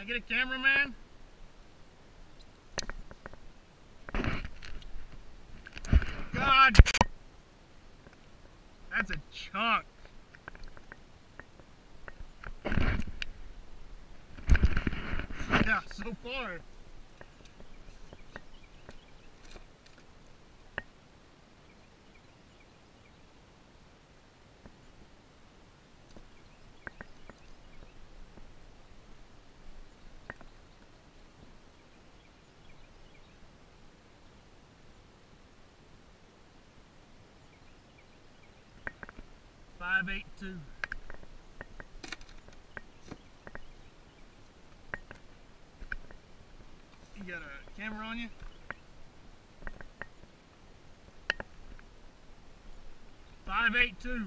I get a cameraman? God! That's a chunk. Yeah, so far. Five eight two. You got a camera on you? Five eight two.